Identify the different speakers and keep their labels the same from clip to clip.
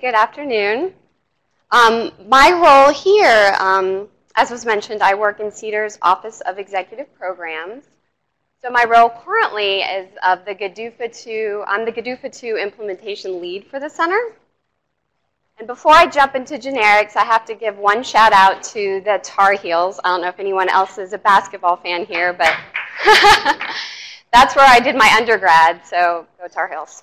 Speaker 1: Good afternoon. Um, my role here, um, as was mentioned, I work in CDER's Office of Executive Programs. So my role currently is of the GDUFA 2, I'm the GDUFA 2 implementation lead for the center. And before I jump into generics, I have to give one shout out to the Tar Heels. I don't know if anyone else is a basketball fan here, but that's where I did my undergrad, so go Tar Heels.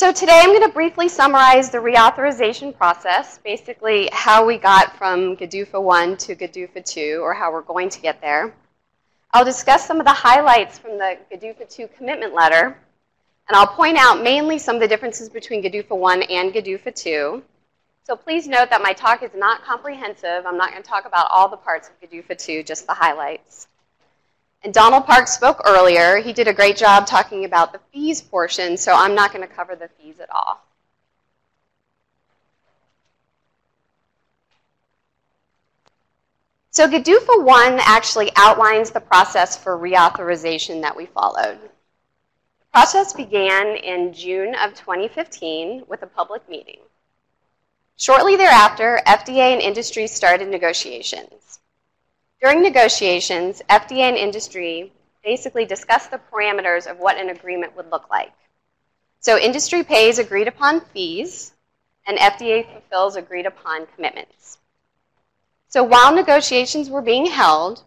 Speaker 1: So today I'm going to briefly summarize the reauthorization process, basically how we got from GDUFA 1 to GDUFA 2, or how we're going to get there. I'll discuss some of the highlights from the GDUFA 2 commitment letter, and I'll point out mainly some of the differences between GDUFA 1 and GDUFA 2. So please note that my talk is not comprehensive. I'm not going to talk about all the parts of GDUFA 2, just the highlights. And Donald Park spoke earlier. He did a great job talking about the fees portion, so I'm not going to cover the fees at all. So GDUFA 1 actually outlines the process for reauthorization that we followed. The process began in June of 2015 with a public meeting. Shortly thereafter, FDA and industry started negotiations. During negotiations, FDA and industry basically discussed the parameters of what an agreement would look like. So industry pays agreed upon fees, and FDA fulfills agreed upon commitments. So while negotiations were being held,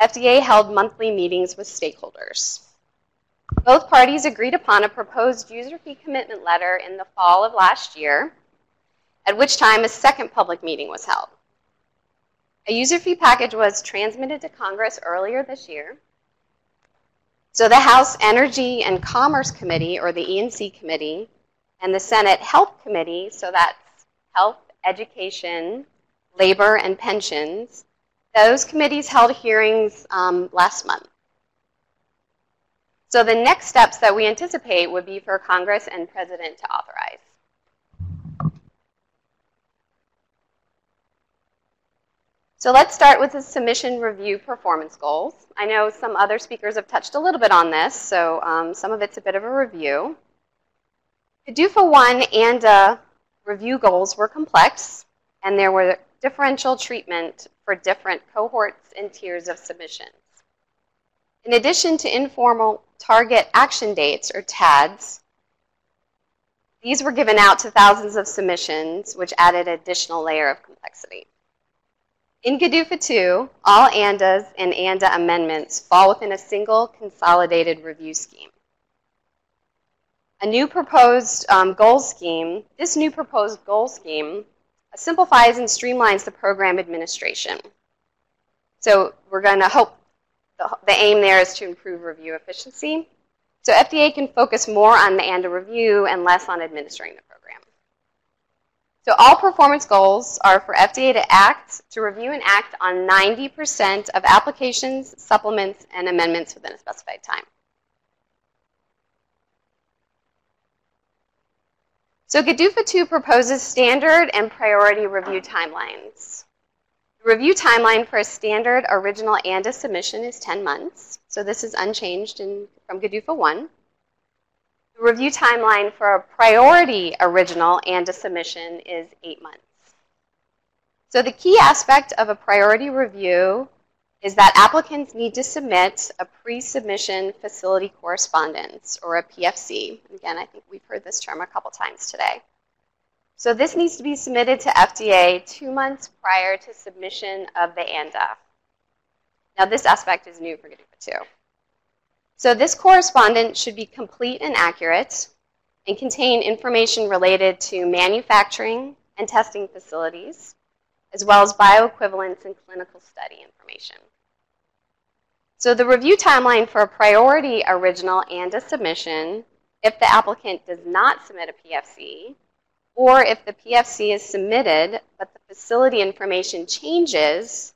Speaker 1: FDA held monthly meetings with stakeholders. Both parties agreed upon a proposed user fee commitment letter in the fall of last year, at which time a second public meeting was held. A user fee package was transmitted to Congress earlier this year. So the House Energy and Commerce Committee, or the E&C Committee, and the Senate Health Committee, so that's health, education, labor, and pensions, those committees held hearings um, last month. So the next steps that we anticipate would be for Congress and President to authorize. So let's start with the submission review performance goals. I know some other speakers have touched a little bit on this, so um, some of it's a bit of a review. GDUFA 1 ANDA review goals were complex, and there were differential treatment for different cohorts and tiers of submissions. In addition to informal target action dates, or TADs, these were given out to thousands of submissions, which added an additional layer of complexity. In GDUFA 2, all ANDAs and ANDA amendments fall within a single consolidated review scheme. A new proposed um, goal scheme, this new proposed goal scheme simplifies and streamlines the program administration. So we're going to hope the, the aim there is to improve review efficiency. So FDA can focus more on the ANDA review and less on administering the so all performance goals are for FDA to act, to review and act on 90% of applications, supplements, and amendments within a specified time. So GDUFA 2 proposes standard and priority review timelines. The review timeline for a standard original ANDA submission is 10 months. So this is unchanged in, from GDUFA 1. The review timeline for a priority original ANDA submission is eight months. So the key aspect of a priority review is that applicants need to submit a pre-submission facility correspondence, or a PFC. Again, I think we've heard this term a couple times today. So this needs to be submitted to FDA two months prior to submission of the ANDA. Now this aspect is new for GDUFA 2. So this correspondence should be complete and accurate and contain information related to manufacturing and testing facilities, as well as bioequivalence and clinical study information. So the review timeline for a priority original ANDA submission, if the applicant does not submit a PFC, or if the PFC is submitted but the facility information changes,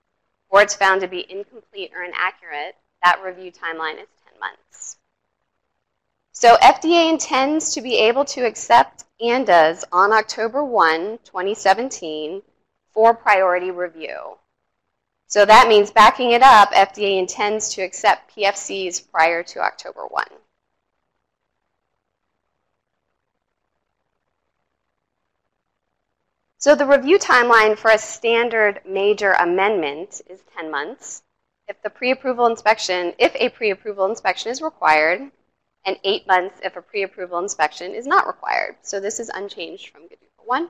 Speaker 1: or it's found to be incomplete or inaccurate, that review timeline is months. So FDA intends to be able to accept ANDAs on October 1, 2017 for priority review. So that means backing it up, FDA intends to accept PFCs prior to October 1. So the review timeline for a standard major amendment is 10 months. If the pre-approval inspection, if a pre-approval inspection is required, and eight months if a pre-approval inspection is not required. So this is unchanged from GDUFA 1.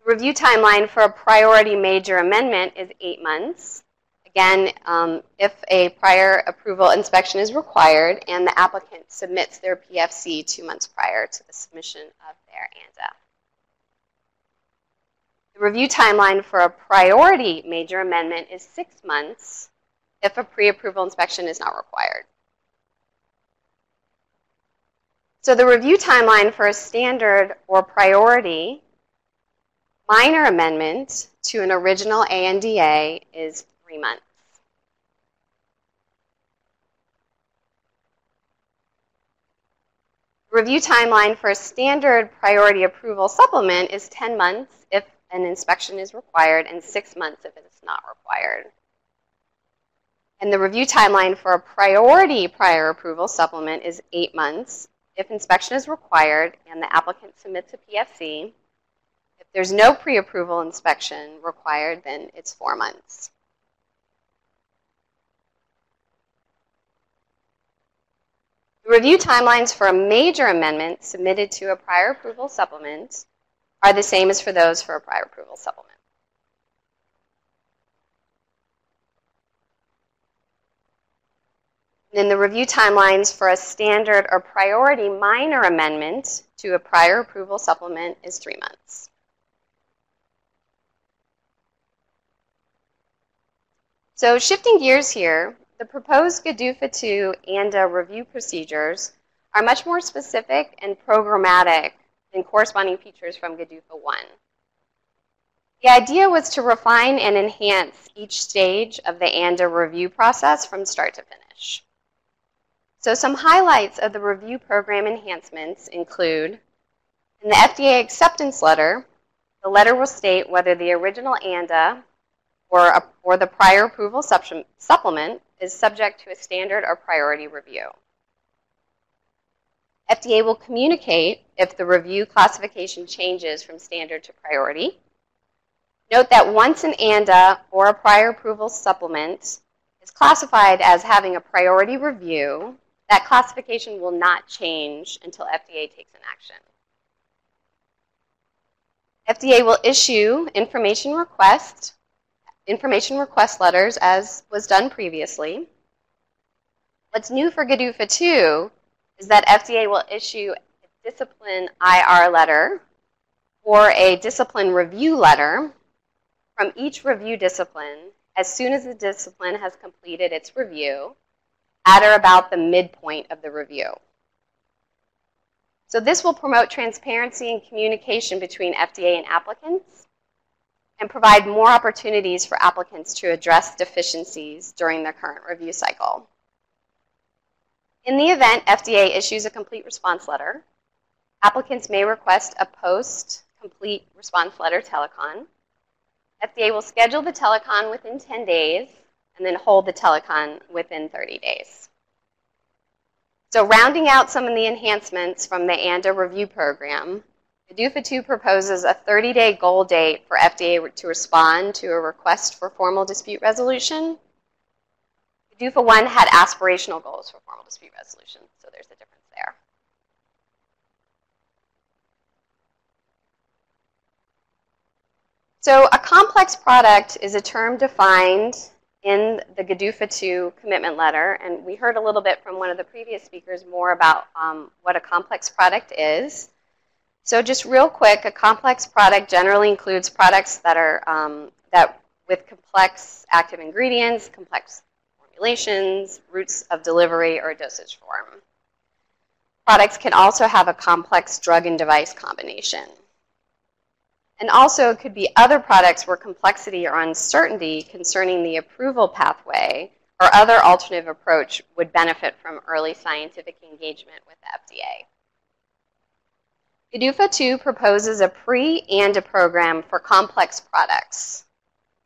Speaker 1: The review timeline for a priority major amendment is eight months. Again, um, if a prior approval inspection is required and the applicant submits their PFC two months prior to the submission of their ANDA. The review timeline for a priority major amendment is six months if a pre-approval inspection is not required. So the review timeline for a standard or priority minor amendment to an original ANDA is three months. Review timeline for a standard priority approval supplement is 10 months if an inspection is required and 6 months if it is not required. And the review timeline for a priority prior approval supplement is 8 months if inspection is required and the applicant submits a PFC. If there's no pre-approval inspection required, then it's 4 months. The review timelines for a major amendment submitted to a prior approval supplement are the same as for those for a prior approval supplement. Then the review timelines for a standard or priority minor amendment to a prior approval supplement is three months. So shifting gears here, the proposed GDUFA 2 ANDA review procedures are much more specific and programmatic than corresponding features from GDUFA 1. The idea was to refine and enhance each stage of the ANDA review process from start to finish. So some highlights of the review program enhancements include, in the FDA acceptance letter, the letter will state whether the original ANDA or, a, or the prior approval supplement is subject to a standard or priority review. FDA will communicate if the review classification changes from standard to priority. Note that once an ANDA or a prior approval supplement is classified as having a priority review, that classification will not change until FDA takes an action. FDA will issue information request information request letters as was done previously. What's new for GDUFA 2 is that FDA will issue a discipline IR letter or a discipline review letter from each review discipline as soon as the discipline has completed its review at or about the midpoint of the review. So this will promote transparency and communication between FDA and applicants and provide more opportunities for applicants to address deficiencies during their current review cycle. In the event FDA issues a complete response letter, applicants may request a post-complete response letter telecon. FDA will schedule the telecon within 10 days and then hold the telecon within 30 days. So rounding out some of the enhancements from the ANDA review program, GDUFA 2 proposes a 30-day goal date for FDA to respond to a request for formal dispute resolution. GDUFA 1 had aspirational goals for formal dispute resolution, so there's a difference there. So a complex product is a term defined in the GDUFA 2 commitment letter, and we heard a little bit from one of the previous speakers more about um, what a complex product is. So just real quick, a complex product generally includes products that are um, that with complex active ingredients, complex formulations, routes of delivery, or dosage form. Products can also have a complex drug and device combination. And also it could be other products where complexity or uncertainty concerning the approval pathway or other alternative approach would benefit from early scientific engagement with the FDA. GDUFA 2 proposes a pre-ANDA program for complex products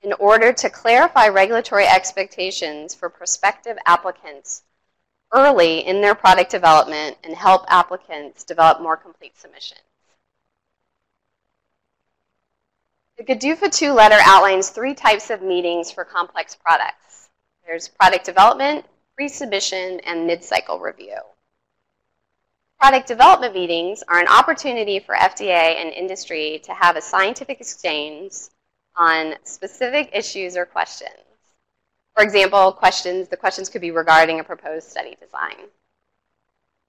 Speaker 1: in order to clarify regulatory expectations for prospective applicants early in their product development and help applicants develop more complete submissions. The GDUFA 2 letter outlines three types of meetings for complex products. There's product development, pre-submission, and mid-cycle review. Product development meetings are an opportunity for FDA and industry to have a scientific exchange on specific issues or questions. For example, questions, the questions could be regarding a proposed study design.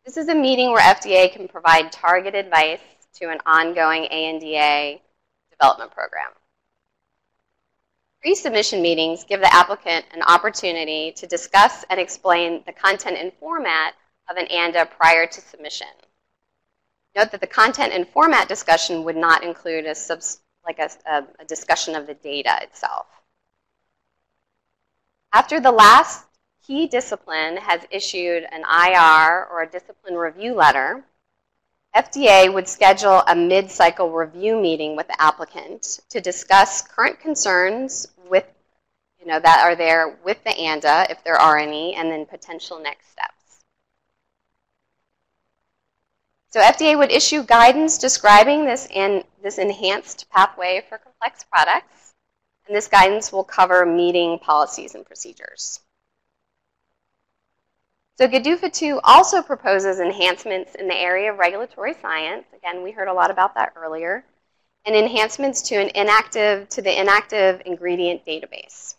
Speaker 1: This is a meeting where FDA can provide targeted advice to an ongoing ANDA development program. Pre-submission meetings give the applicant an opportunity to discuss and explain the content and format of an ANDA prior to submission. Note that the content and format discussion would not include a, like a, a discussion of the data itself. After the last key discipline has issued an IR or a discipline review letter, FDA would schedule a mid-cycle review meeting with the applicant to discuss current concerns with, you know, that are there with the ANDA, if there are any, and then potential next steps. So FDA would issue guidance describing this, this enhanced pathway for complex products, and this guidance will cover meeting policies and procedures. So GDUFA 2 also proposes enhancements in the area of regulatory science. Again, we heard a lot about that earlier. And enhancements to an inactive to the inactive ingredient database.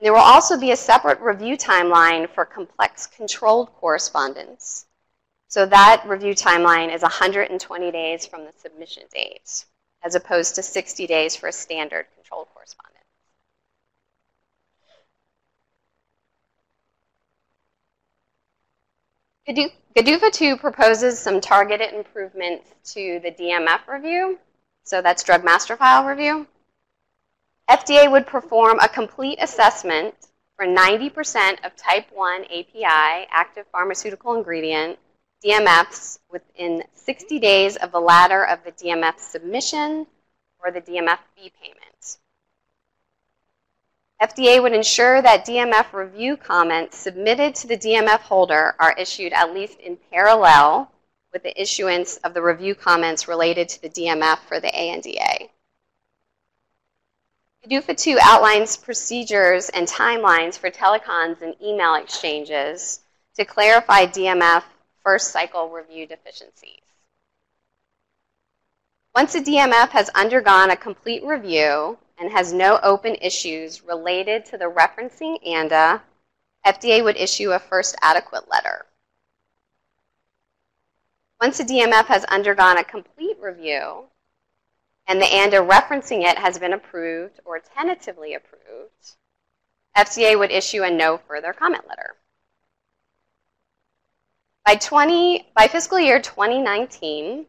Speaker 1: There will also be a separate review timeline for complex controlled correspondence. So that review timeline is 120 days from the submission date, as opposed to 60 days for a standard controlled correspondence. GDUFA 2 proposes some targeted improvements to the DMF review, so that's Drug Master File review. FDA would perform a complete assessment for 90% of type 1 API, active pharmaceutical ingredient, DMFs within 60 days of the latter of the DMF submission or the DMF fee payment. FDA would ensure that DMF review comments submitted to the DMF holder are issued at least in parallel with the issuance of the review comments related to the DMF for the ANDA. GDUFA 2 outlines procedures and timelines for telecons and email exchanges to clarify DMF first cycle review deficiencies. Once a DMF has undergone a complete review, and has no open issues related to the referencing ANDA, uh, FDA would issue a first adequate letter. Once a DMF has undergone a complete review and the ANDA referencing it has been approved or tentatively approved, FDA would issue a no further comment letter. By, 20, by fiscal year 2019,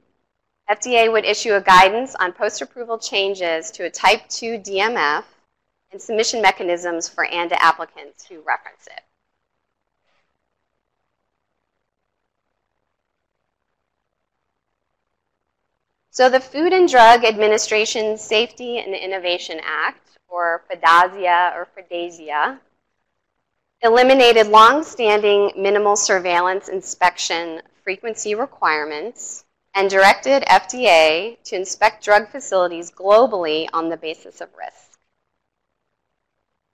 Speaker 1: FDA would issue a guidance on post-approval changes to a type 2 DMF and submission mechanisms for ANDA applicants who reference it. So the Food and Drug Administration Safety and Innovation Act, or FDASIA or FDASIA, eliminated long-standing minimal surveillance inspection frequency requirements and directed FDA to inspect drug facilities globally on the basis of risk.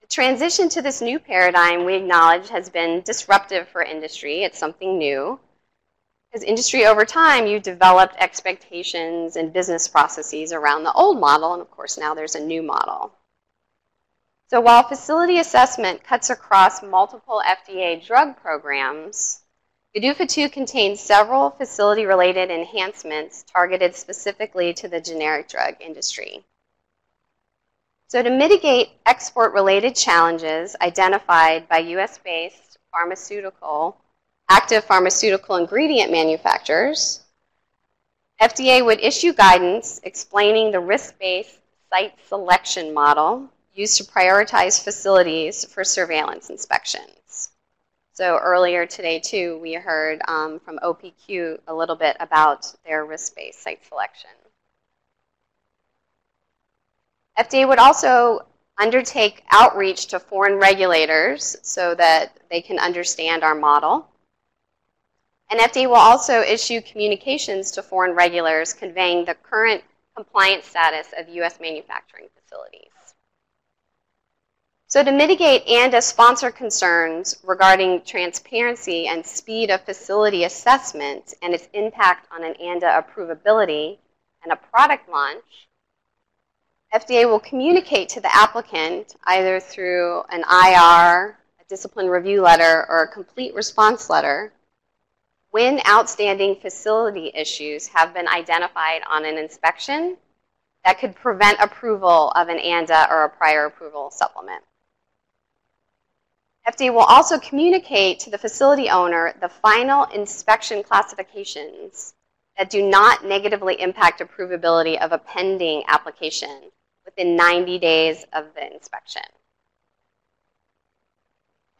Speaker 1: The transition to this new paradigm, we acknowledge, has been disruptive for industry. It's something new. As industry over time, you developed expectations and business processes around the old model, and of course now there's a new model. So while facility assessment cuts across multiple FDA drug programs, GDUFA 2 contains several facility-related enhancements targeted specifically to the generic drug industry. So to mitigate export-related challenges identified by U.S.-based pharmaceutical, active pharmaceutical ingredient manufacturers, FDA would issue guidance explaining the risk-based site selection model used to prioritize facilities for surveillance inspections. So earlier today, too, we heard um, from OPQ a little bit about their risk-based site selection. FDA would also undertake outreach to foreign regulators so that they can understand our model. And FDA will also issue communications to foreign regulators conveying the current compliance status of U.S. manufacturing facilities. So to mitigate ANDA sponsor concerns regarding transparency and speed of facility assessment and its impact on an ANDA approvability and a product launch, FDA will communicate to the applicant either through an IR, a discipline review letter, or a complete response letter when outstanding facility issues have been identified on an inspection that could prevent approval of an ANDA or a prior approval supplement. FDA will also communicate to the facility owner the final inspection classifications that do not negatively impact approvability of a pending application within 90 days of the inspection.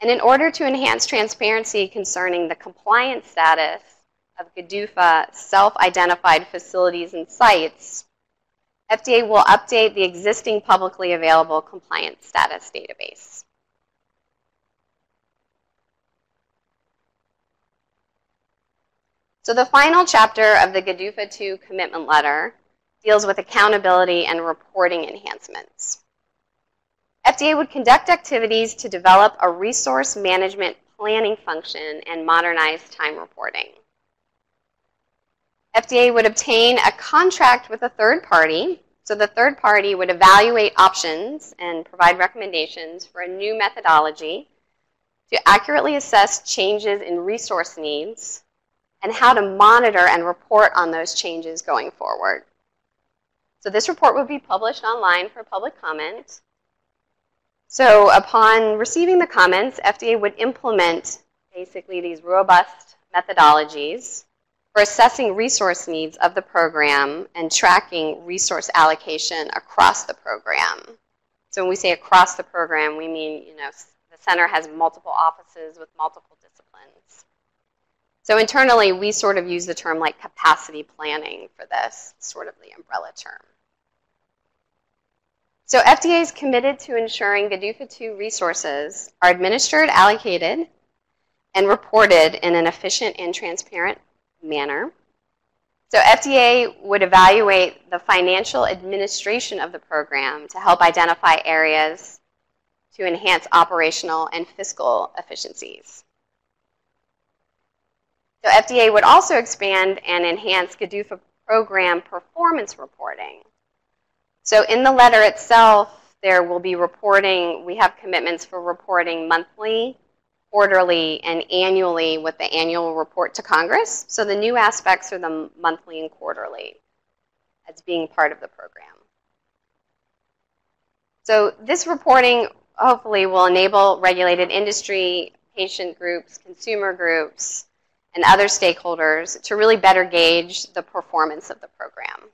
Speaker 1: And in order to enhance transparency concerning the compliance status of GDUFA self-identified facilities and sites, FDA will update the existing publicly available compliance status database. So the final chapter of the GDUFA 2 commitment letter deals with accountability and reporting enhancements. FDA would conduct activities to develop a resource management planning function and modernize time reporting. FDA would obtain a contract with a third party, so the third party would evaluate options and provide recommendations for a new methodology to accurately assess changes in resource needs and how to monitor and report on those changes going forward. So this report will be published online for public comment. So upon receiving the comments, FDA would implement basically these robust methodologies for assessing resource needs of the program and tracking resource allocation across the program. So when we say across the program, we mean, you know, the center has multiple offices with multiple disciplines. So internally, we sort of use the term like capacity planning for this, sort of the umbrella term. So FDA is committed to ensuring GDUFA 2 resources are administered, allocated, and reported in an efficient and transparent manner. So FDA would evaluate the financial administration of the program to help identify areas to enhance operational and fiscal efficiencies. FDA would also expand and enhance GDUFA program performance reporting. So in the letter itself, there will be reporting, we have commitments for reporting monthly, quarterly, and annually with the annual report to Congress. So the new aspects are the monthly and quarterly as being part of the program. So this reporting hopefully will enable regulated industry, patient groups, consumer groups, and other stakeholders to really better gauge the performance of the program.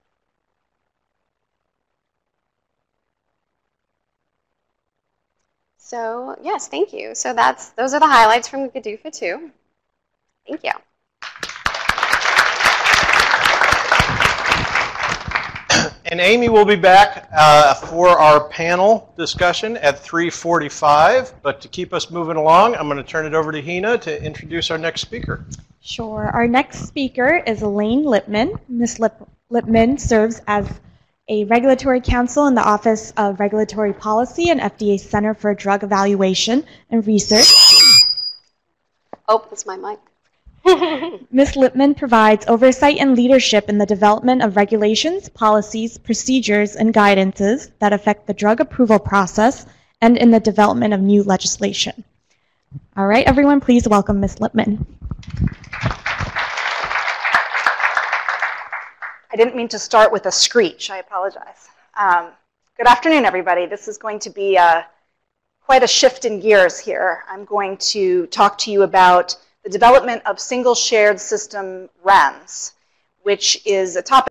Speaker 1: So yes, thank you. So that's those are the highlights from GDUFA 2. Thank you.
Speaker 2: And Amy will be back uh, for our panel discussion at 3:45. But to keep us moving along, I'm going to turn it over to Hina to introduce our next speaker.
Speaker 3: Sure. Our next speaker is Elaine Lipman. Ms. Lip Lipman serves as a regulatory counsel in the Office of Regulatory Policy and FDA Center for Drug Evaluation and Research.
Speaker 1: Oh, that's my mic.
Speaker 3: Ms. Lipman provides oversight and leadership in the development of regulations, policies, procedures, and guidances that affect the drug approval process and in the development of new legislation. All right, everyone, please welcome Ms. Lipman.
Speaker 4: I didn't mean to start with a screech. I apologize. Um, good afternoon, everybody. This is going to be a, uh, quite a shift in gears here. I'm going to talk to you about the development of single shared system REMS, which is a topic